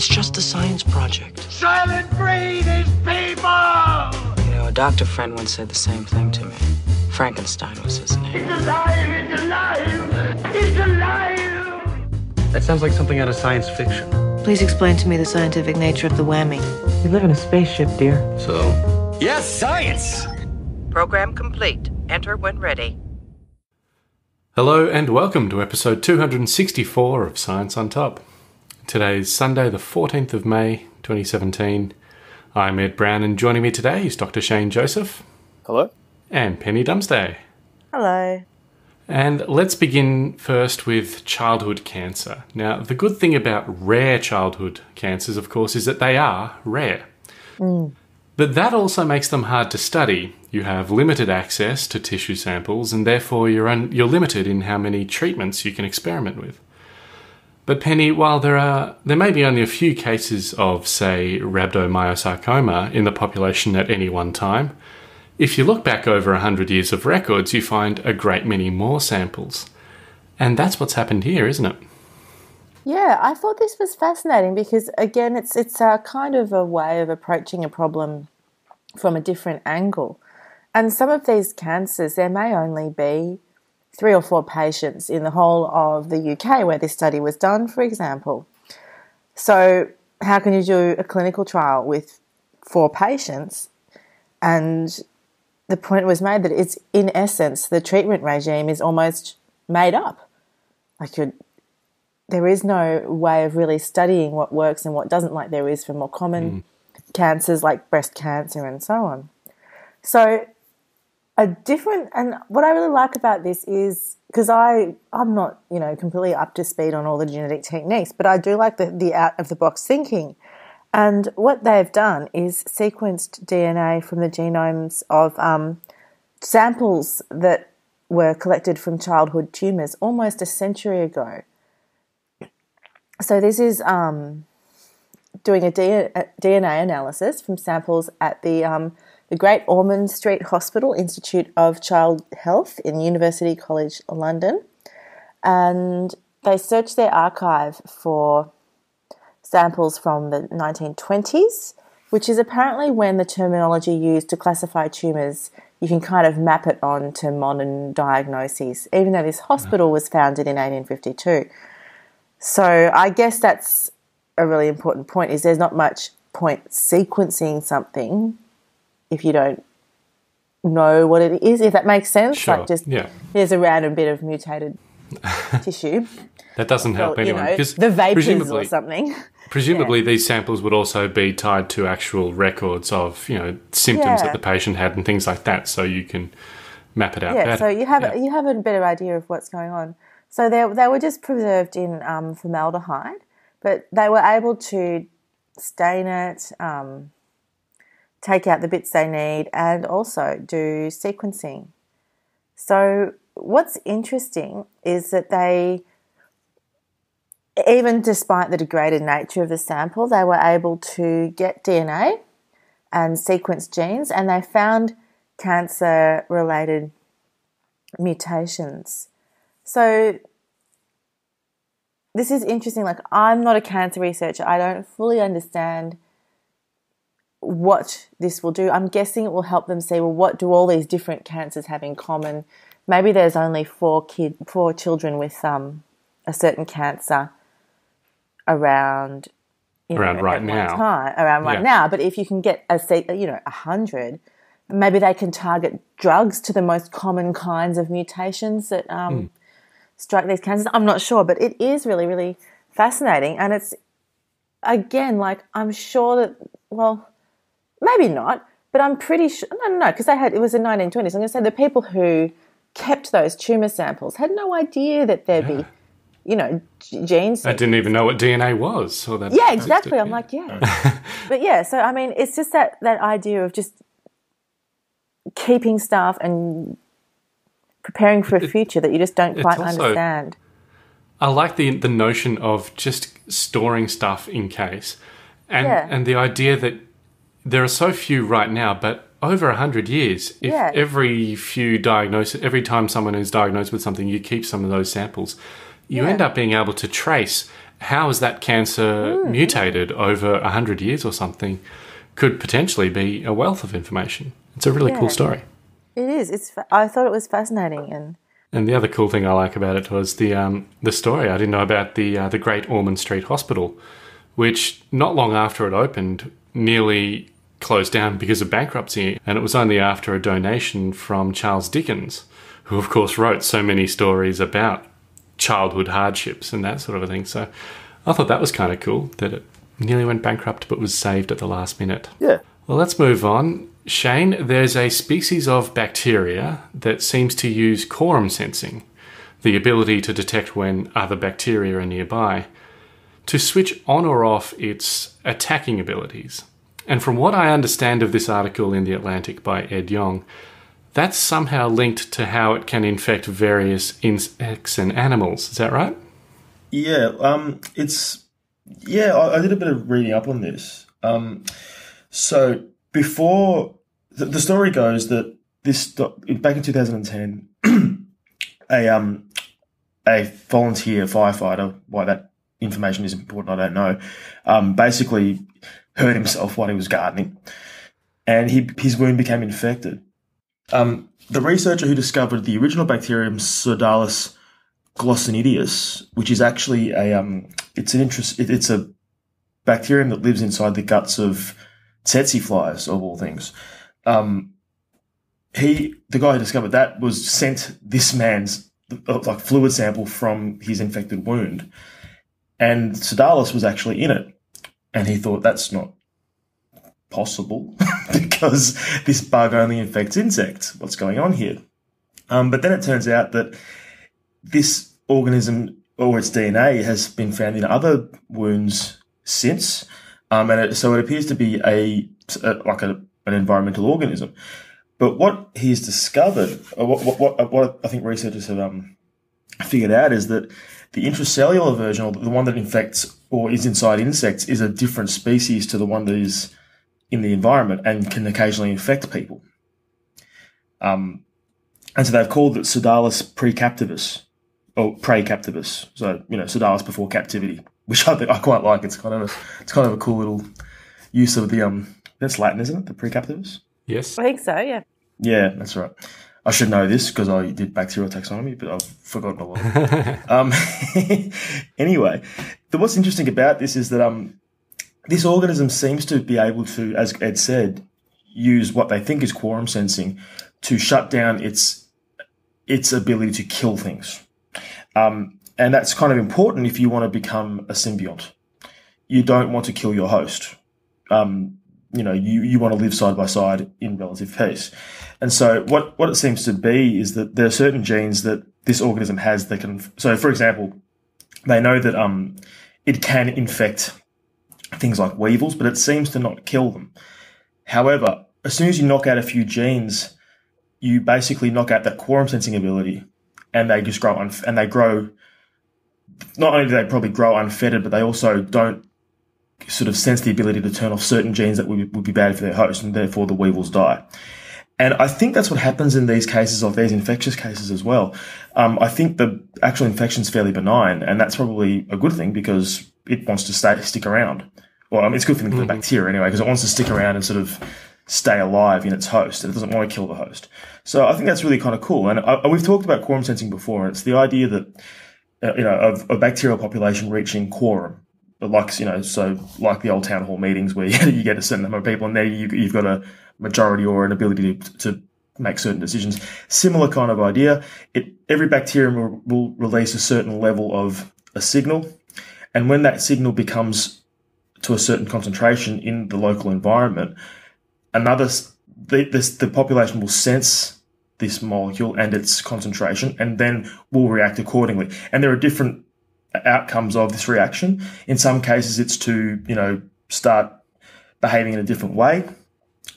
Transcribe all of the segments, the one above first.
It's just a science project. Soylent Green is people! You know, a doctor friend once said the same thing to me. Frankenstein was his name. It's alive! It's alive! It's alive! That sounds like something out of science fiction. Please explain to me the scientific nature of the whammy. We live in a spaceship, dear. So? Yes, science! Program complete. Enter when ready. Hello and welcome to episode 264 of Science on Top. Today is Sunday, the 14th of May, 2017. I'm Ed Brown, and joining me today is Dr. Shane Joseph. Hello. And Penny Dumsday. Hello. And let's begin first with childhood cancer. Now, the good thing about rare childhood cancers, of course, is that they are rare. Mm. But that also makes them hard to study. You have limited access to tissue samples, and therefore you're, un- you're limited in how many treatments you can experiment with. But Penny, while there are there may be only a few cases of, say, rhabdomyosarcoma in the population at any one time, if you look back over a hundred years of records, you find a great many more samples. And that's what's happened here, isn't it? Yeah, I thought this was fascinating because again, it's it's a kind of a way of approaching a problem from a different angle. And some of these cancers, there may only be three or four patients in the whole of the UK where this study was done, for example. So, how can you do a clinical trial with four patients? And the point was made that it's in essence the treatment regime is almost made up. Like you're there is no way of really studying what works and what doesn't, like there is for more common mm. cancers like breast cancer and so on. So, a different, and what I really like about this is because I I'm not you know completely up to speed on all the genetic techniques, but I do like the the out of the box thinking. And what they've done is sequenced DNA from the genomes of um, samples that were collected from childhood tumours almost a century ago. So this is um, doing a DNA analysis from samples at the um, the Great Ormond Street Hospital Institute of Child Health in University College London, and they searched their archive for samples from the 1920s, which is apparently when the terminology used to classify tumours you can kind of map it on to modern diagnoses, even though this hospital was founded in 1852. So I guess that's a really important point is there's not much point sequencing something if you don't know what it is, if that makes sense. Sure, Like just yeah. here's a random bit of mutated tissue. That doesn't help Well, you anyone know, because the vapors presumably, or something. presumably these samples would also be tied to actual records of you know symptoms Yeah. that the patient had and things like that, so you can map it out yeah, better. so you have Yeah. you have a better idea of what's going on. So they they were just preserved in um, formaldehyde, but they were able to stain it, um, take out the bits they need, and also do sequencing. So what's interesting is that they, even despite the degraded nature of the sample, they were able to get DNA and sequence genes, and they found cancer related mutations. So this is interesting. Like, I'm not a cancer researcher, I don't fully understand what this will do. I'm guessing it will help them see well, what do all these different cancers have in common? Maybe there's only four kid, four children with um, a certain cancer around know, Around at right now. time, around right Yeah. now. But if you can get a you know a hundred, maybe they can target drugs to the most common kinds of mutations that um, strike these cancers. I'm not sure, but it is really really fascinating, and it's again like I'm sure that well maybe not, but I'm pretty sure. No, no, no, because they had it was the 1920s. I'm going to say the people who kept those tumor samples had no idea that there'd be, you know, g- genes. I didn't even know what DNA was. Or that yeah, exactly. I'm like, yeah, but yeah. So I mean, it's just that that idea of just keeping stuff and preparing for a future that you just don't quite also- understand. I like the the notion of just storing stuff in case, and Yeah. and the idea that there are so few right now, but over a hundred years, if Yeah. every few diagnosis, every time someone is diagnosed with something, you keep some of those samples, you end up being able to trace how has that cancer mutated over a hundred years or something. Could potentially be a wealth of information. It's a really Yeah. cool story. It is. It's. I thought it was fascinating, and And the other cool thing I like about it was the um, the story. I didn't know about the uh, the Great Ormond Street Hospital, which not long after it opened, nearly closed down because of bankruptcy. And it was only after a donation from Charles Dickens, who of course wrote so many stories about childhood hardships and that sort of a thing. So I thought that was kind of cool that it nearly went bankrupt but was saved at the last minute. Yeah. Well, let's move on. Shane, there's a species of bacteria that seems to use quorum sensing, the ability to detect when other bacteria are nearby, to switch on or off its attacking abilities. And from what I understand of this article in The Atlantic by Ed Yong, that's somehow linked to how it can infect various insects and animals. Is that right? Yeah, um, it's yeah. I, I did a bit of reading up on this. Um, so before the, the story goes that this back in 2010, a um a volunteer firefighter. Why that information is important, I don't know. Um, basically hurt himself while he was gardening, and he his wound became infected. Um, the researcher who discovered the original bacterium Sodalis glossinidius, which is actually a um, it's an interest. It, it's a bacterium that lives inside the guts of tsetse flies, of all things. Um, he, the guy who discovered that, was sent this man's uh, like fluid sample from his infected wound, and Sodalis was actually in it, and he thought that's not possible because this bug only infects insects. What's going on here? Um, but then it turns out that this organism or its DNA has been found in other wounds since, um, and it, so it appears to be a, a like a, an environmental organism. But what he's discovered, what, what, what, what I think researchers have um, figured out, is that the intracellular version, or the one that infects or is inside insects, is a different species to the one that is in the environment and can occasionally infect people. Um, and so they've called it Sodalis praecaptivus, or praecaptivus. So you know, Sodalis before captivity, which I think I quite like. It's kind of a, it's kind of a cool little use of the um. That's Latin, isn't it? The praecaptivus. Yes. I think so. Yeah. Yeah, that's right. I should know this because I did bacterial taxonomy, but I've forgotten a lot. um, anyway, the, what's interesting about this is that um, this organism seems to be able to, as Ed said, use what they think is quorum sensing to shut down its its ability to kill things. Um, and that's kind of important if you want to become a symbiont. You don't want to kill your host. Um, you know, you, you want to live side by side in relative peace. And so what, what it seems to be is that there are certain genes that this organism has that can, so for example, they know that, um, it can infect things like weevils, but it seems to not kill them. However, as soon as you knock out a few genes, you basically knock out that quorum sensing ability and they just grow, unf- and they grow, not only do they probably grow unfettered, but they also don't sort of sense the ability to turn off certain genes that would, would be bad for their host, and therefore the weevils die. And I think that's what happens in these cases of these infectious cases as well. Um, I think the actual infection is fairly benign, and that's probably a good thing because it wants to stay stick around. Well, I mean, it's a good thing for the bacteria anyway because it wants to stick around and sort of stay alive in its host, and it doesn't want to kill the host. So I think that's really kind of cool. And I, we've talked about quorum sensing before, and it's the idea that uh, you know of a bacterial population reaching quorum like you know, so like the old town hall meetings where you get a certain number of people, and there you, you've got a majority or an ability to, to make certain decisions. Similar kind of idea. It every bacterium will, will release a certain level of a signal, and when that signal becomes to a certain concentration in the local environment, another the, this, the population will sense this molecule and its concentration, and then will react accordingly. And there are different outcomes of this reaction. In some cases, it's to, you know, start behaving in a different way,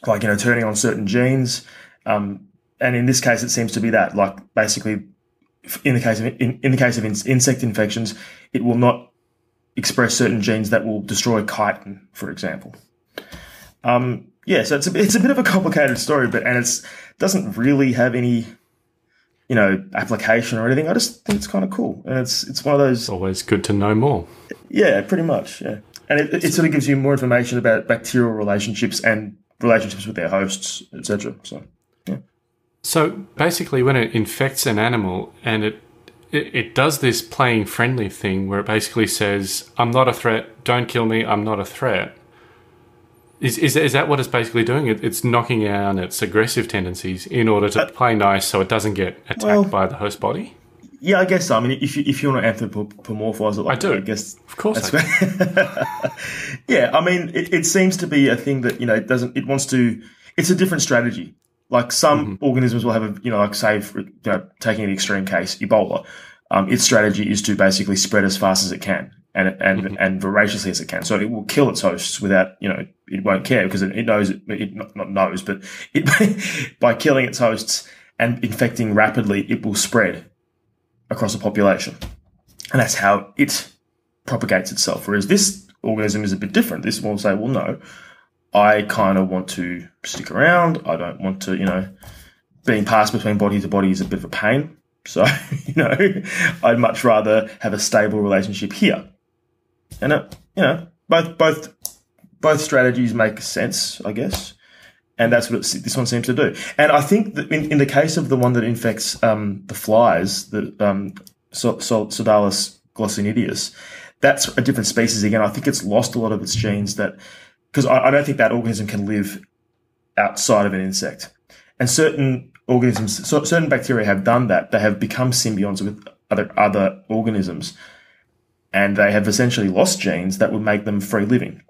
like, you know, turning on certain genes. Um, and in this case, it seems to be that, like, basically, in the case of, in, in the case of in, insect infections, it will not express certain genes that will destroy chitin, for example. Um, yeah, so it's a, it's a bit of a complicated story, but, and it's, doesn't really have any you know application or anything. I just think it's kind of cool, and it's it's one of those. Always good to know more. Yeah, pretty much. Yeah, and it, it sort of gives you more information about bacterial relationships and relationships with their hosts, etc. So. Yeah. So basically, when it infects an animal and it, it it does this playing friendly thing where it basically says, "I'm not a threat. Don't kill me. I'm not a threat." Is, is, is that what it's basically doing? It, it's knocking down its aggressive tendencies in order to uh, play nice so it doesn't get attacked well- by the host body? Yeah, I guess so. I mean, if you if you want to anthropomorphize it, like I do. I guess Of course that's I yeah, I mean, it, it seems to be a thing that you know it doesn't. It wants to. It's a different strategy. Like some Mm-hmm. organisms will have a you know like say for, you know taking an extreme case, Ebola. Um, its strategy is to basically spread as fast as it can and and Mm-hmm. and voraciously as it can. So it will kill its hosts without you know it won't care because it, it knows it, it not, not knows, but it by killing its hosts and infecting rapidly, it will spread across a population. And that's how it propagates itself. Whereas this organism is a bit different. This will say, well, no, I kind of want to stick around. I don't want to, you know, being passed between body to body is a bit of a pain. So, you know, I'd much rather have a stable relationship here. And, it, you know, both, both, both strategies make sense, I guess and that's what this one seems to do. And I think that in, in the case of the one that infects um, the flies, the um, so, so, Sodalis glossinidius, that's a different species again. I think it's lost a lot of its genes that because I, I don't think that organism can live outside of an insect. And certain organisms, so certain bacteria have done that. They have become symbionts with other other organisms, and they have essentially lost genes that would make them free living.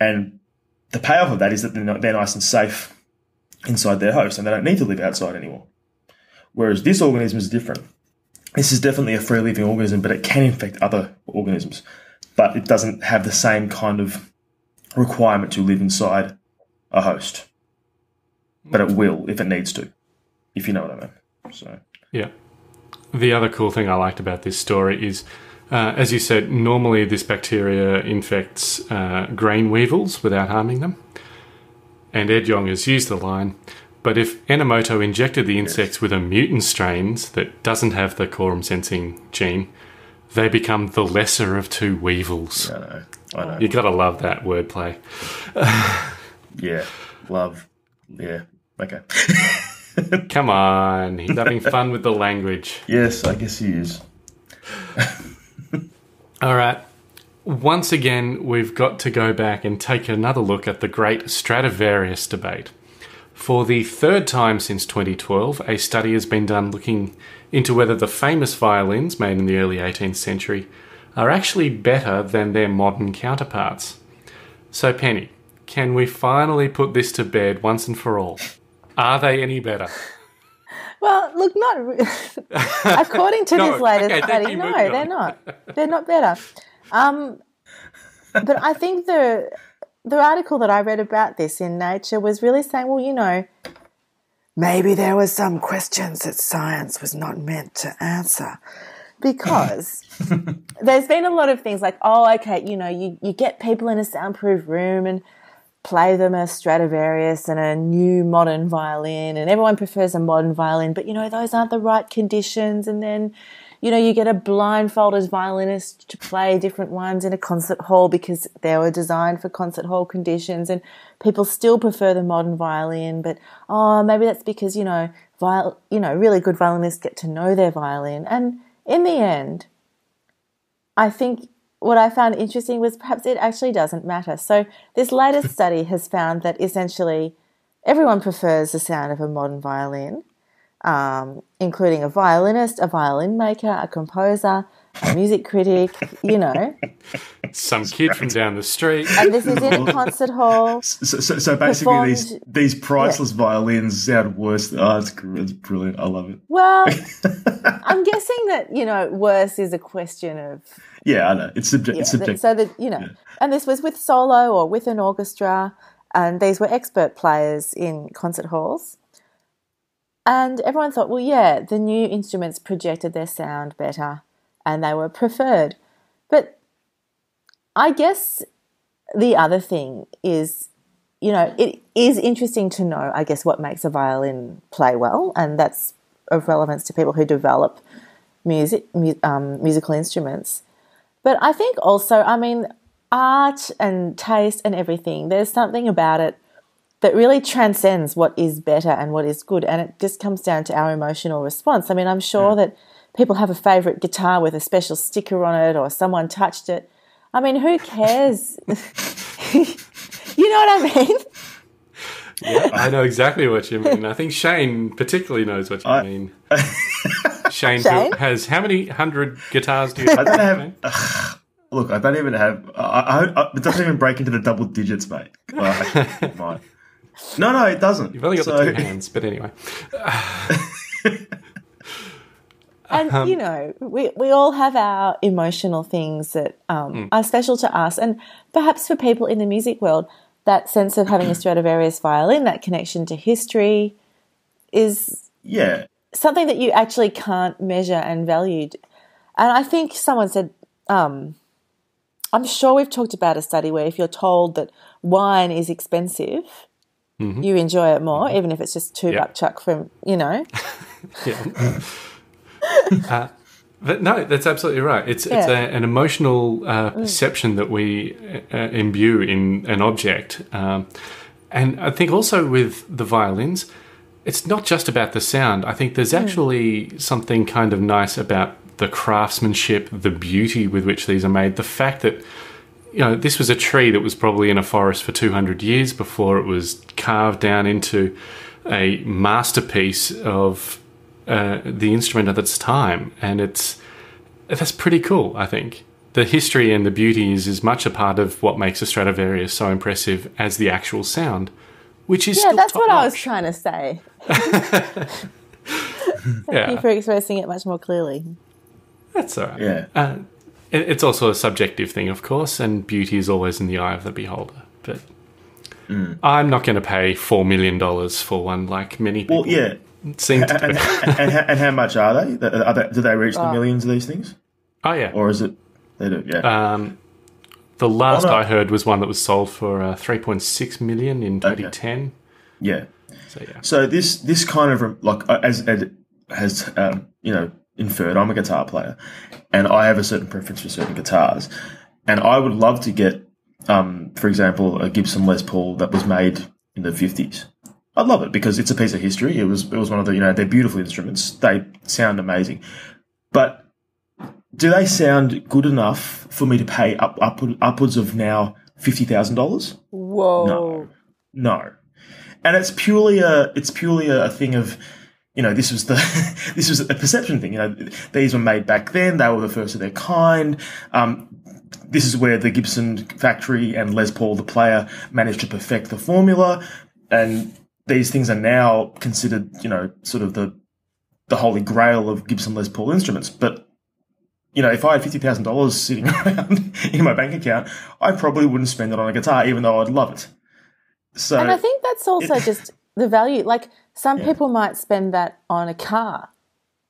And the payoff of that is that they're, they're nice and safe inside their host and they don't need to live outside anymore. Whereas this organism is different. This is definitely a free living organism, but it can infect other organisms. But it doesn't have the same kind of requirement to live inside a host. But it will if it needs to, if you know what I mean. So, Yeah. The other cool thing I liked about this story is, uh, as you said, normally this bacteria infects uh, grain weevils without harming them. And Ed Yong has used the line, but if Enomoto injected the insects with a mutant strain that doesn't have the quorum sensing gene, they become the lesser of two weevils. I know. I know. You gotta love that wordplay. Yeah. Love. Yeah. Okay. Come on, he's having fun with the language. yes, I guess he is. All right. Once again, we've got to go back and take another look at the great Stradivarius debate. For the third time since 2012, a study has been done looking into whether the famous violins made in the early 18th century are actually better than their modern counterparts. So, Penny, can we finally put this to bed once and for all? Are they any better? Well, look, not according to No, this latest okay, study. No, they're on. not. They're not better. Um, but I think the the article that I read about this in Nature was really saying, well, you know, maybe there was some questions that science was not meant to answer. Because there's been a lot of things like, oh, okay, you know, you, you get people in a soundproof room and play them a Stradivarius and a new modern violin, and everyone prefers a modern violin, but you know, those aren't the right conditions. And then, you know, you get a blindfolded violinist to play different ones in a concert hall because they were designed for concert hall conditions, and people still prefer the modern violin. But oh, maybe that's because you know, viol- you know, really good violinists get to know their violin, and in the end, I think what I found interesting was perhaps it actually doesn't matter. So, this latest study has found that essentially everyone prefers the sound of a modern violin, um, including a violinist, a violin maker, a composer, a music critic, you know. Some kid from down the street. And this is in a concert hall. So, so, so basically, these Performed- these priceless violins sound worse. Than, oh, it's, it's brilliant. I love it. Well, I'm guessing that, you know, worse is a question of Yeah, I know. It's, subject. Yeah, it's subjective. so that you know, and this was with solo or with an orchestra, and these were expert players in concert halls. And everyone thought, well, yeah, the new instruments projected their sound better, and they were preferred. But I guess the other thing is, you know, it is interesting to know, I guess, what makes a violin play well, and that's of relevance to people who develop music, mu- um, musical instruments. But I think also, I mean, art and taste and everything, there's something about it that really transcends what is better and what is good. And it just comes down to our emotional response. I mean, I'm sure that people have a favourite guitar with a special sticker on it or someone touched it. I mean, who cares? you know what I mean? Yeah, I know exactly what you mean. I think Shane particularly knows what you I- mean. Shane, who Shane? has how many hundred guitars do you I don't have? have. ugh, look, I don't even have. I, I, I, it doesn't even break into the double digits, mate. Well, actually. No, no, it doesn't. You've only got So- the two hands, but anyway. And Um, you know, we we all have our emotional things that um, Mm. are special to us, and perhaps for people in the music world, that sense of having a Stradivarius violin, that connection to history, is Yeah, something that you actually can't measure and value. And I think someone said, um, I'm sure we've talked about a study where if you're told that wine is expensive, you enjoy it more, even if it's just two Mm-hmm. Buck chuck from you know. Yeah. uh, but no, that's absolutely right. It's it's a, an emotional uh, perception that we uh, imbue in an object, um, and I think also with the violins, it's not just about the sound. I think there's actually something kind of nice about the craftsmanship, the beauty with which these are made, the fact that you know, this was a tree that was probably in a forest for 200 years before it was carved down into a masterpiece of uh, the instrument of its time. And it's that's pretty cool, I think. The history and the beauty is as much a part of what makes a Stradivarius so impressive as the actual sound, which is Yeah, still that's what I was trying to say. Thank Yeah. you for expressing it much more clearly. That's all right. yeah. Uh, it- it's also a subjective thing, of course, and beauty is always in the eye of the beholder. But Mm. I'm not going to pay four million dollars for one, like many people Well, yeah. seem to. And, do. and, how- and how much are they? Are they? Do they reach the millions of these things, oh yeah. or is it? They do. Yeah. Um, the last. I heard was one that was sold for uh, 3.6 million in 2010. yeah. So yeah, So this this kind of like uh, as Ed has um, you know inferred, I'm a guitar player, and I have a certain preference for certain guitars, and I would love to get, um, for example, a Gibson Les Paul that was made in the 50s. I'd love it because it's a piece of history. It was it was one of the you know they're beautiful instruments. They sound amazing, but do they sound good enough for me to pay up, upward, upwards of now fifty thousand dollars? Whoa. No. No. And it's purely a it's purely a thing of you know, this was the this was a perception thing. You know, these were made back then. They were the first of their kind. Um, this is where the Gibson factory and Les Paul, the player, managed to perfect the formula. And these things are now considered, you know, sort of the the holy grail of Gibson Les Paul instruments. But you know, if I had fifty thousand dollars sitting around in my bank account, I probably wouldn't spend it on a guitar, even though I'd love it. So And I think that's also it- just the value. Like some Yeah. people might spend that on a car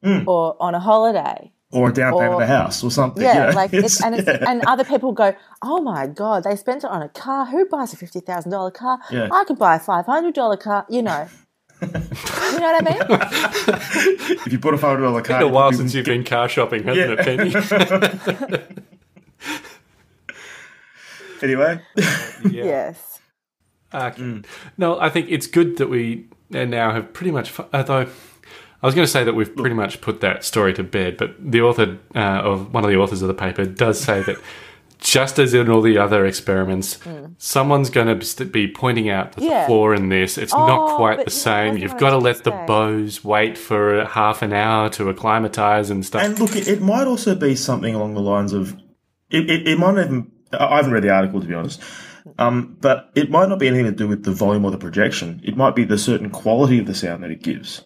Mm. or on a holiday. or a down payment of a house or something. Yeah, you know? like it's, and it's, yeah. and other people go, oh my god, they spent it on a car. Who buys a fifty thousand dollar car? Yeah. I could buy a five hundred dollar car. You know, you know what I mean? if you bought a five hundred dollar car, been a while since you've been car shopping, hasn't Yeah. it, Penny? get- anyway. Yes. Okay. No, I think it's good that we uh, now have pretty much. fu- Although I was going to say that we've pretty much put that story to bed, but the author uh, of one of the authors of the paper does say that. Just as in all the other experiments, someone's going to be pointing out the Yeah. flaw in this. It's Oh, not quite the yeah, same. You've got to let the bows wait for a half an hour to acclimatise and stuff. And look, it, it might also be something along the lines of it, it, it might not even. I I haven't read the article to be honest, um, but it might not be anything to do with the volume or the projection. It might be the certain quality of the sound that it gives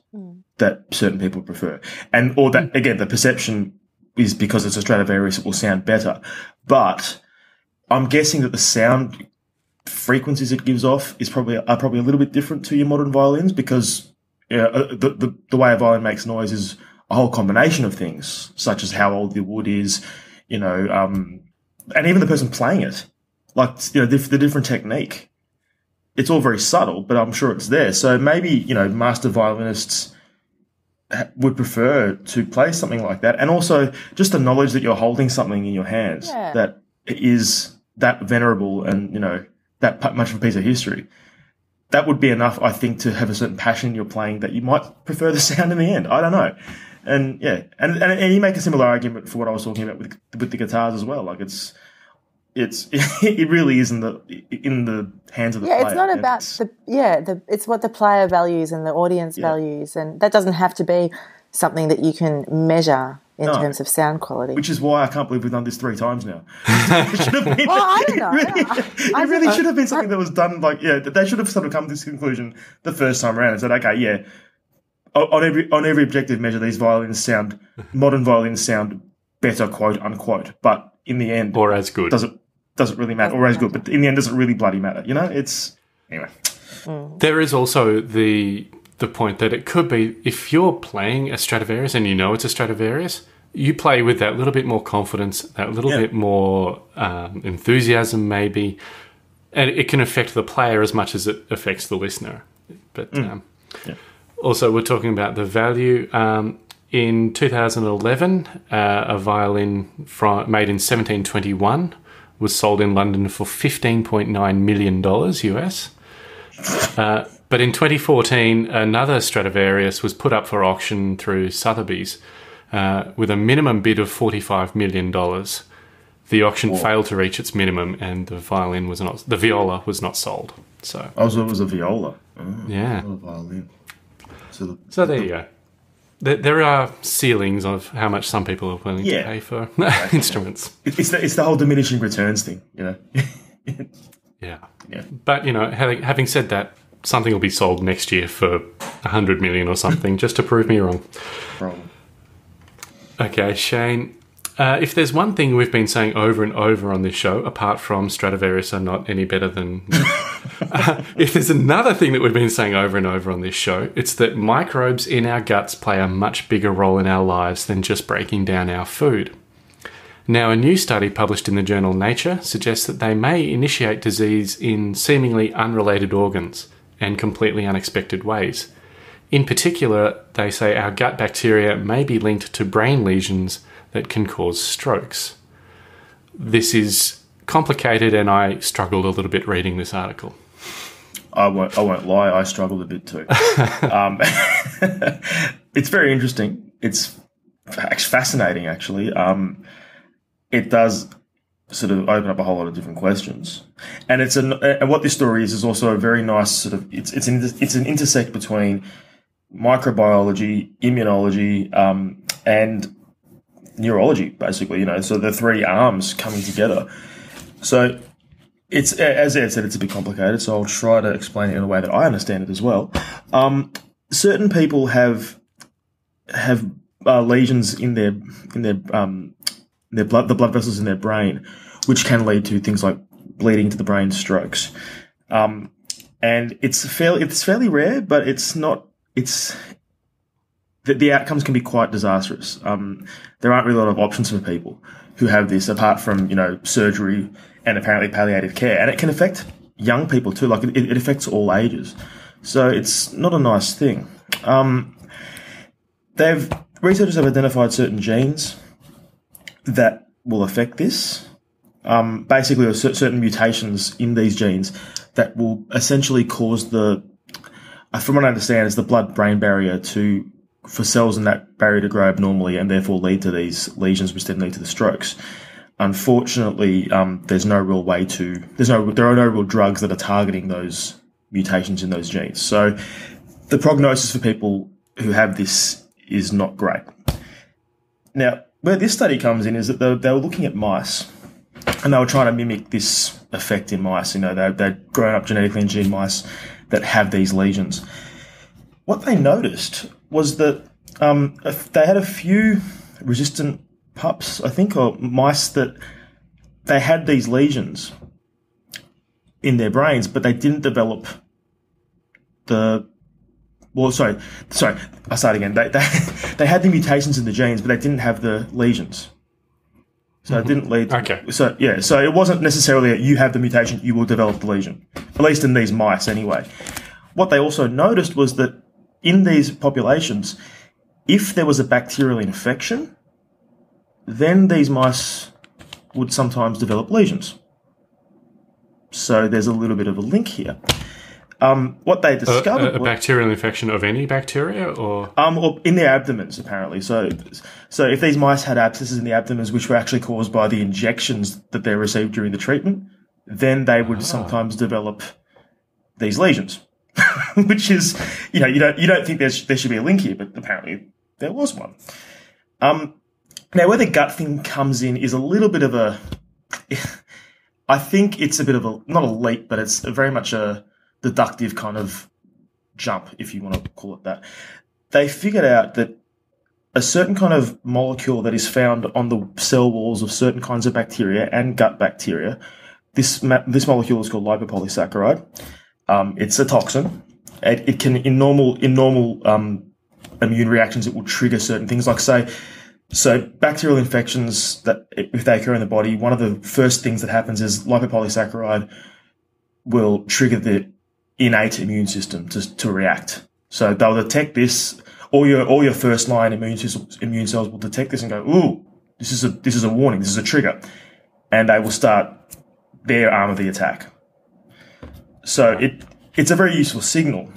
that certain people prefer, and or that again the perception is because it's a Stradivarius, it will sound better. But I'm guessing that the sound frequencies it gives off is probably are probably a little bit different to your modern violins because yeah, uh, the, the the way a violin makes noise is a whole combination of things, such as how old the wood is, you know, um, and even the person playing it, like you know, the, the different technique. It's all very subtle, but I'm sure it's there. So maybe you know, master violinists would prefer to play something like that, and also just the knowledge that you're holding something in your hands Yeah. that is that venerable and you know that much of a piece of history. That would be enough, I think, to have a certain passion you're playing that you might prefer the sound in the end. I don't know. And yeah, and, and and you make a similar argument for what I was talking about with with the guitars as well. Like it's it's it really is in the in the hands of the Yeah, player. it's not about it's- the yeah, the it's what the player values and the audience Yeah. values, and that doesn't have to be something that you can measure in No. terms of sound quality. which is why I can't believe we've done this three times now. it should have been. Well, I don't know. It really, I- I it really think- should have been something that was done. Like, yeah, they should have sort of come to this conclusion the first time around and said, okay, yeah, on on every on every objective measure, these violins sound modern violins sound better, quote unquote. But in the end, Or as good. does it doesn't really matter, or as good. But in the end, doesn't really bloody matter. You know, it's anyway. There is also the the point that it could be if you're playing a Stradivarius and you know it's a Stradivarius, you play with that little bit more confidence, that little Yeah. bit more um, enthusiasm, maybe, and it can affect the player as much as it affects the listener. But um, also, we're talking about the value. Um, in 2011, uh, a violin from, made in 1721 was sold in London for 15.9 million dollars US. Uh, but in 2014, another Stradivarius was put up for auction through Sotheby's uh, with a minimum bid of $45 million. The auction failed to reach its minimum, and the violin was not, the viola was not sold. So, I was it was a viola, oh, yeah. violin. So the, So there you go. There, there are ceilings of how much some people are willing Yeah. to pay for instruments. it's the, it's the whole diminishing returns thing, you know. Yeah. Yeah. But, you know, having, having said that, something will be sold next year for 100 million or something, just to prove me wrong. Problem. Okay, Shane. Uh, if there's one thing we've been saying over and over on this show, apart from Stradivarius are not any better than. If there's another thing that we've been saying over and over on this show, it's that microbes in our guts play a much bigger role in our lives than just breaking down our food. Now, a new study published in the journal Nature suggests that they may initiate disease in seemingly unrelated organs and completely unexpected ways. In particular, they say our gut bacteria may be linked to brain lesions that can cause strokes. This is complicated, and I struggled a little bit reading this article. I won't. I won't lie. I struggled a bit too. um, it's very interesting. It's fa- fascinating, actually. Um, it does sort of open up a whole lot of different questions, and it's an. And what this story is is also a very nice sort of. It's it's an it's an intersect between microbiology, immunology, um, and neurology. Basically, you know, so the three arms coming together. So it's as Ed said, it's a bit complicated, so I'll try to explain it in a way that I understand it as well. Um, certain people have have uh, lesions in their in their um, their blood the blood vessels in their brain, which can lead to things like bleeding to the brain, strokes, um, and it's fairly it's fairly rare, but it's not it's the, the outcomes can be quite disastrous. Um, there aren't really a lot of options for people who have this apart from, you know, surgery and apparently palliative care. And it can affect young people too. Like it, it affects all ages. So it's not a nice thing. Um, they've, researchers have identified certain genes that will affect this. Um, basically, certain mutations in these genes that will essentially cause the, uh, from what I understand, is the blood-brain barrier to for cells in that barrier to grow abnormally and therefore lead to these lesions, which then lead to the strokes. Unfortunately, um, there's no real way to there's no there are no real drugs that are targeting those mutations in those genes. So the prognosis for people who have this is not great. Now, where this study comes in is that they, were looking at mice and they were trying to mimic this effect in mice. You know, they, they'd grown up genetically engineered mice that have these lesions. What they noticed was that um, they had a few resistant pups, I think, or mice that they had these lesions in their brains, but they didn't develop the. Well, sorry, sorry. I start again. They, they they had the mutations in the genes, but they didn't have the lesions. So it didn't lead. To, Okay. So yeah, so it wasn't necessarily a, you have the mutation, you will develop the lesion. At least in these mice, anyway. What they also noticed was that in these populations, if there was a bacterial infection, then these mice would sometimes develop lesions. So there's a little bit of a link here. Um, what they discovered a, a was- bacterial infection of any bacteria, or um, or in their abdomens, apparently. So, so if these mice had abscesses in the abdomens, which were actually caused by the injections that they received during the treatment, then they would sometimes develop these lesions. which is, you know, you don't you don't think there's, there should be a link here, but apparently there was one. Um, now where the gut thing comes in is a little bit of a. I think it's a bit of a not a leap, but it's a very much a deductive kind of jump, if you want to call it that. They figured out that a certain kind of molecule that is found on the cell walls of certain kinds of bacteria and gut bacteria. This ma- this molecule is called lipopolysaccharide. Um, it's a toxin. It, it can in normal in normal um, immune reactions it will trigger certain things like say so bacterial infections that if they occur in the body, one of the first things that happens is lipopolysaccharide will trigger the innate immune system to, to react. So they'll detect this. All your all your first line immune systems, immune cells will detect this and go, "Ooh, this is a this is a warning. This is a trigger," and they will start their arm of the attack. So it it's a very useful signal.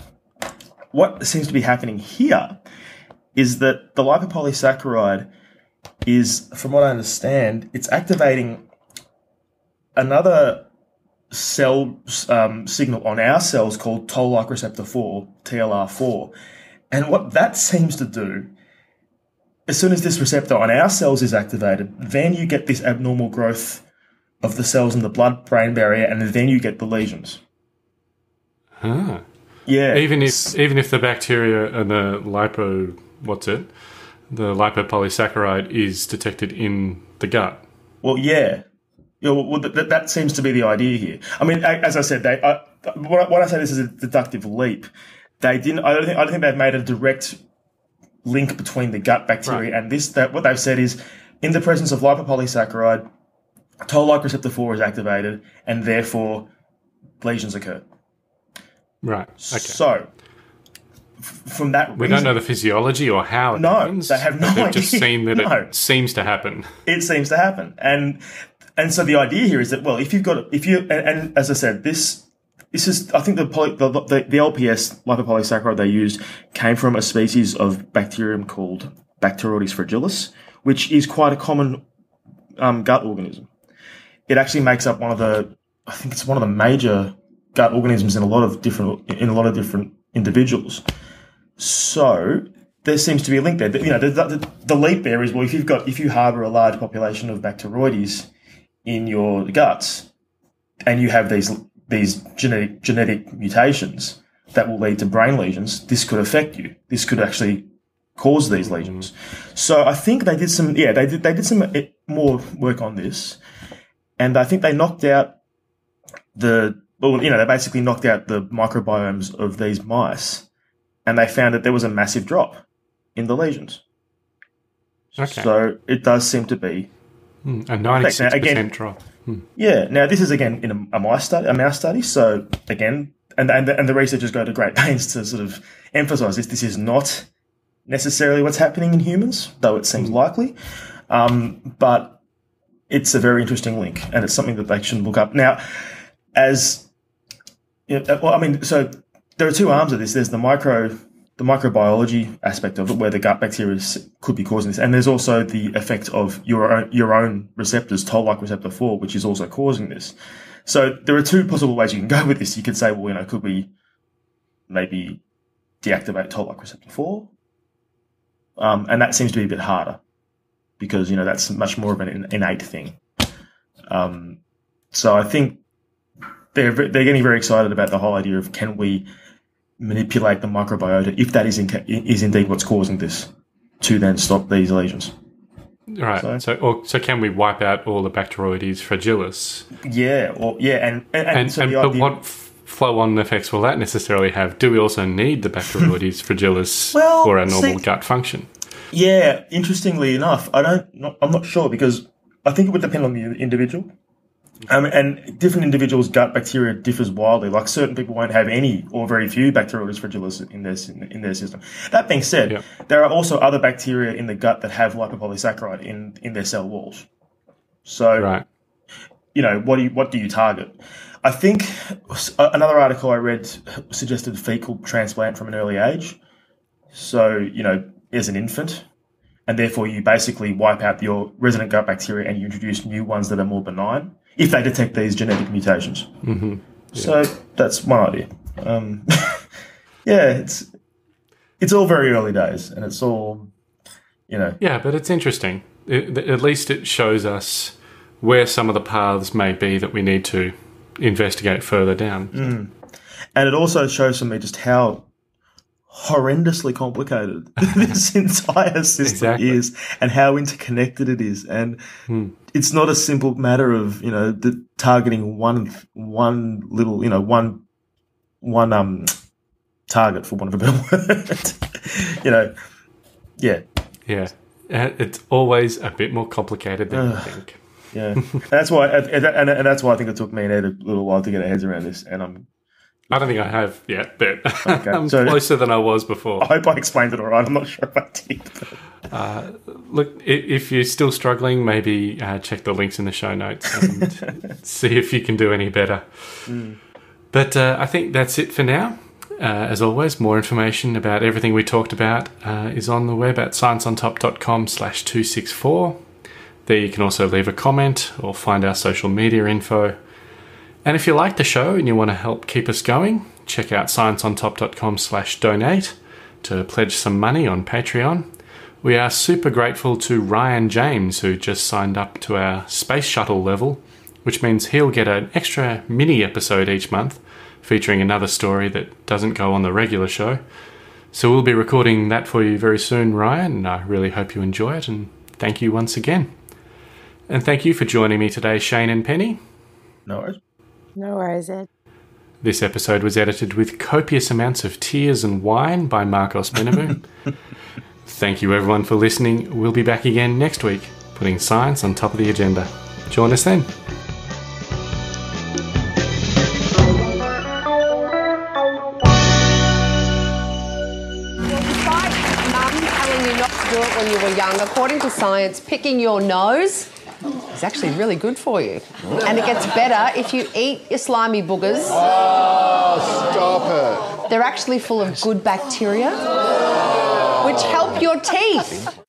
What seems to be happening here is that the lipopolysaccharide is, from what I understand, it's activating another cell um, signal on our cells called toll-like receptor 4, TLR4. And what that seems to do, as soon as this receptor on our cells is activated, then you get this abnormal growth of the cells in the blood-brain barrier, and then you get the lesions. Huh. Yeah. even if even if the bacteria and the lipo, what's it, the lipopolysaccharide is detected in the gut. Well, yeah. Yeah, well, that, that seems to be the idea here. I mean, as I said, they, I, when, I, when I say this is a deductive leap, they didn't. I don't think. I don't think they've made a direct link between the gut bacteria and this. That what they've said is, in the presence of lipopolysaccharide, toll-like receptor four is activated, and therefore lesions occur. Right. Okay. So, from that we reason, don't know the physiology or how it No, happens. they have no They've just idea. seen that No. it seems to happen. it seems to happen and and so the idea here is that well if you've got if you and, and as i said this this is i think the, poly, the, the the lps lipopolysaccharide they used came from a species of bacterium called bacteroides fragilis which is quite a common um, gut organism it actually makes up one of the i think it's one of the major gut organisms in a lot of different in a lot of different individuals so there seems to be a link there. You know, the, the, the leap there is well, if you've got if you harbour a large population of bacteroides in your guts, and you have these these genetic genetic mutations that will lead to brain lesions, this could affect you. This could actually cause these lesions. So I think they did some yeah they did they did some eh, more work on this, and I think they knocked out the well you know they basically knocked out the microbiomes of these mice, and they found that there was a massive drop in the lesions. Okay. So it does seem to be Hmm, a ninety-six percent drop. yeah. Now this is again in a, a mice study, a mouse study. So again, and and the, and the researchers go to great pains to sort of emphasize this. This is not necessarily what's happening in humans, though it seems likely. Um, but it's a very interesting link, and it's something that they should look up. Now, as yeah, uh, well, I mean, so there are two arms of this. There's the micro, the microbiology aspect of it, where the gut bacteria could be causing this, and there's also the effect of your own, your own receptors, toll-like receptor four, which is also causing this. So there are two possible ways you can go with this. You could say, well, you know, could we maybe deactivate toll-like receptor four? Um, and that seems to be a bit harder because you know that's much more of an innate thing. Um, so I think they're they're getting very excited about the whole idea of can we manipulate the microbiota if that is in, is indeed what's causing this to then stop these lesions. Right. So- So, or, so can we wipe out all the Bacteroides fragilis? Yeah, or yeah, and and, and, And, so and the but what f- flow-on effects will that necessarily have? Do we also need the Bacteroides fragilis Well, for our normal see- gut function? yeah, interestingly enough, I don't, not, I'm not sure because I think it would depend on the individual. Um, and different individuals' gut bacteria differs wildly. Like certain people won't have any or very few Bacteroides fragilis in their in their system. That being said, Yep. there are also other bacteria in the gut that have lipopolysaccharide in in their cell walls. So Right. you know what do you what do you target? I think another article I read suggested fecal transplant from an early age. So you know, as an infant, and therefore you basically wipe out your resident gut bacteria and you introduce new ones that are more benign if they detect these genetic mutations. Mm-hmm. So that's one idea. Um, yeah, it's it's all very early days, and it's all you know. Yeah, but it's interesting. It, at least it shows us where some of the paths may be that we need to investigate further down. And it also shows to me just how horrendously complicated this entire system Exactly. is and how interconnected it is. And it's not a simple matter of, you know, the targeting one one little, you know, one one um target for want of a better word. you know. Yeah. Yeah. Uh, It's always a bit more complicated than you think. Yeah. that's why and, and, and that's why I think it took me and Ed a little while to get our heads around this and I'm I don't think I have yet, but I'm so- closer than I was before. I hope I explained it all right. I'm not sure if I did. Look, if you're still struggling, maybe uh, check the links in the show notes and see if you can do any better. But uh, I think that's it for now. Uh, as always, more information about everything we talked about uh, is on the web at scienceontop.com slash 264. There you can also leave a comment or find our social media info. And if you like the show and you want to help keep us going, check out scienceontop.com slash donate to pledge some money on Patreon. We are super grateful to Ryan James, who just signed up to our space shuttle level, which means he'll get an extra mini episode each month featuring another story that doesn't go on the regular show. So we'll be recording that for you very soon, Ryan, and I really hope you enjoy it, and thank you once again. And thank you for joining me today, Shane and Penny. No worries. No worries, Ed. This episode was edited with copious amounts of tears and wine by Marcos Benavu. Thank you, everyone, for listening. We'll be back again next week, putting science on top of the agenda. Join us then. Despite mum telling you not to do it when you were young, according to science, picking your nose is actually really good for you. And it gets better if you eat your slimy boogers. Oh, stop it. They're actually full of good bacteria, which help your teeth.